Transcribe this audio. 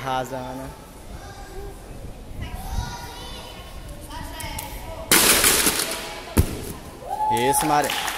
Arrasa, Ana. Isso, Maria.